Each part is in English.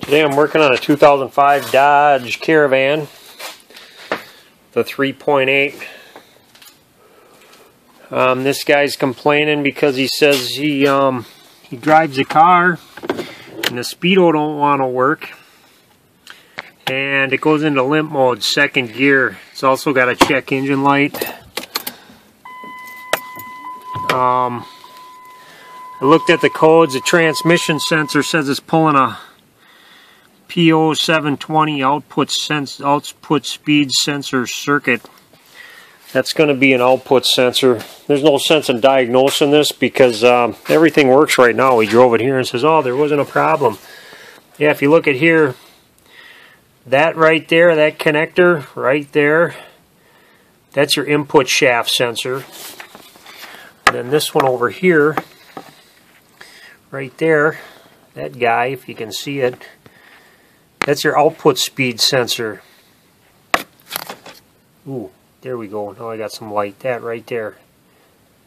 Today I'm working on a 2005 Dodge Caravan, the 3.8. Um, this guy's complaining because he says he um, he drives the car and the speedo don't want to work. And it goes into limp mode second gear. It's also got a check engine light. Um, I looked at the codes. The transmission sensor says it's pulling a P0720 output sense output speed sensor circuit that's going to be an output sensor. There's no sense in diagnosing this because um, everything works right now. We drove it here and says, oh, there wasn't a problem. Yeah, if you look at here, that right there, that connector right there, that's your input shaft sensor. And then this one over here, right there, that guy, if you can see it, that's your output speed sensor. Ooh. There we go. Now I got some light. That right there.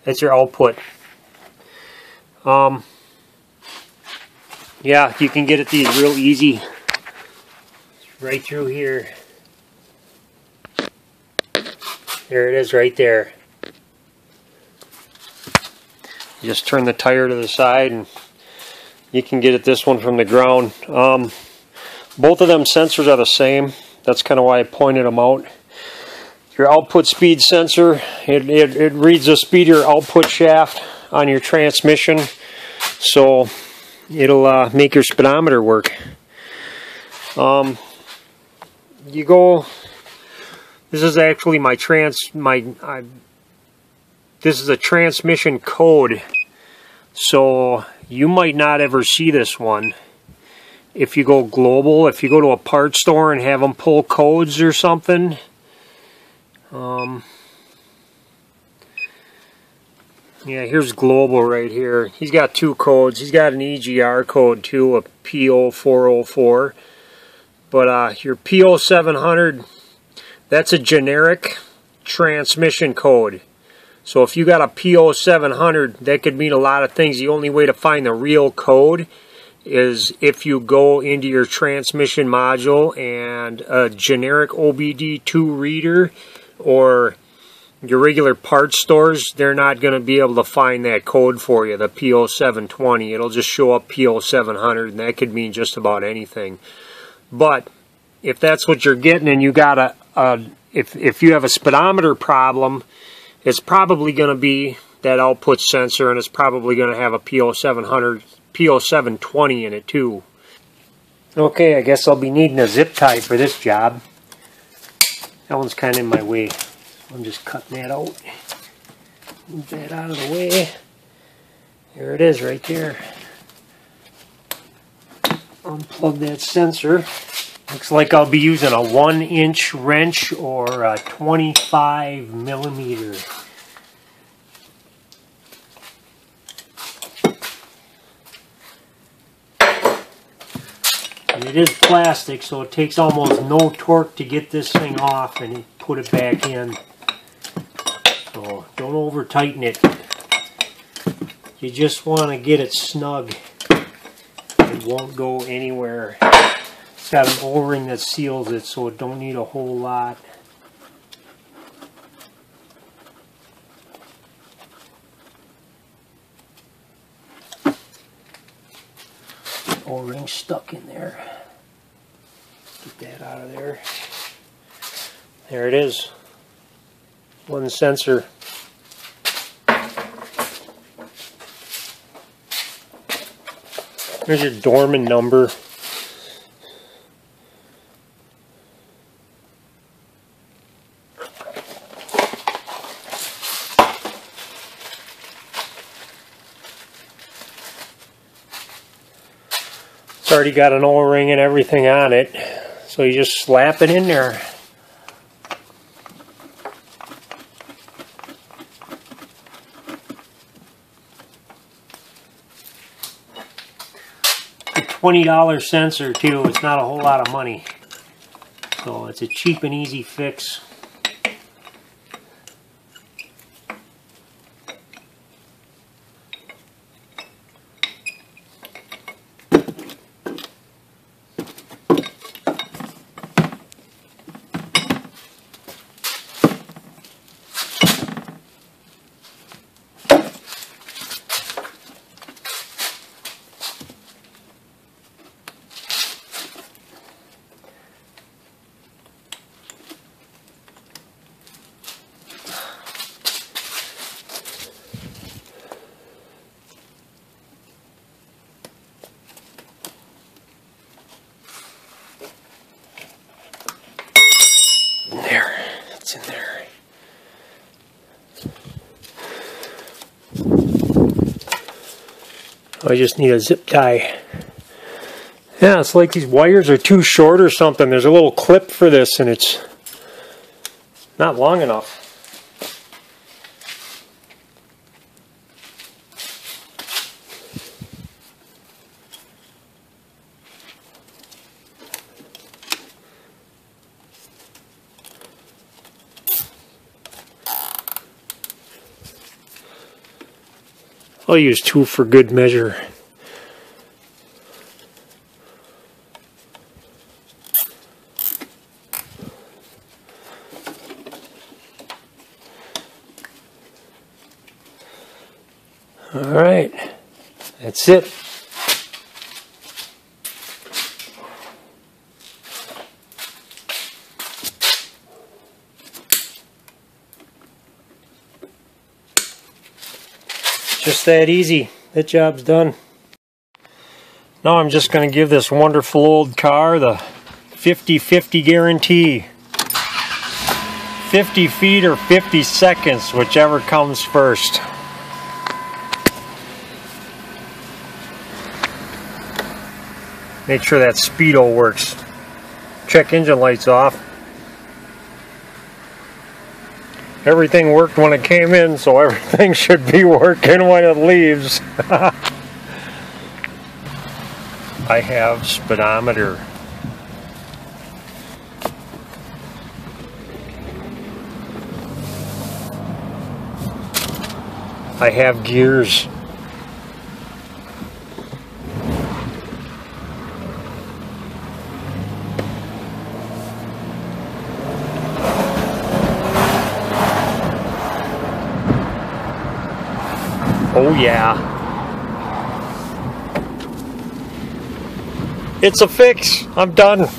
That's your output. Um, yeah, you can get at these real easy. Right through here. There it is right there. just turn the tire to the side and you can get at this one from the ground. Um, both of them sensors are the same. That's kind of why I pointed them out your output speed sensor. It, it, it reads the speed of your output shaft on your transmission. So it'll uh, make your speedometer work. Um, you go, this is actually my trans, my, I, this is a transmission code. So you might not ever see this one. If you go global, if you go to a part store and have them pull codes or something, um, yeah, here's Global right here. He's got two codes. He's got an EGR code too, a P0404. But uh, your P0700, that's a generic transmission code. So if you got a P0700, that could mean a lot of things. The only way to find the real code is if you go into your transmission module and a generic OBD2 reader or your regular parts stores, they're not going to be able to find that code for you, the P0720. It'll just show up P0700, and that could mean just about anything. But if that's what you're getting and you got a, a if, if you have a speedometer problem, it's probably going to be that output sensor, and it's probably going to have a P0700, P0720 in it too. Okay, I guess I'll be needing a zip tie for this job. That one's kind of in my way. I'm just cutting that out. Move that out of the way. There it is right there. Unplug that sensor. Looks like I'll be using a 1 inch wrench or a 25 millimeter. It is plastic, so it takes almost no torque to get this thing off and put it back in. So don't over tighten it. You just want to get it snug. It won't go anywhere. It's got an O-ring that seals it, so it don't need a whole lot. O-ring stuck in there. That out of there. There it is. One sensor. There's your Dorman number. It's already got an O-ring and everything on it. So you just slap it in there. A $20 sensor too, it's not a whole lot of money. So it's a cheap and easy fix. I just need a zip tie. Yeah, it's like these wires are too short or something. There's a little clip for this and it's not long enough. I'll use two for good measure. All right, that's it. Just that easy. That job's done. Now I'm just going to give this wonderful old car the 50-50 guarantee. 50 feet or 50 seconds, whichever comes first. Make sure that speedo works. Check engine lights off. Everything worked when it came in, so everything should be working when it leaves. I have speedometer. I have gears. Oh yeah. It's a fix. I'm done.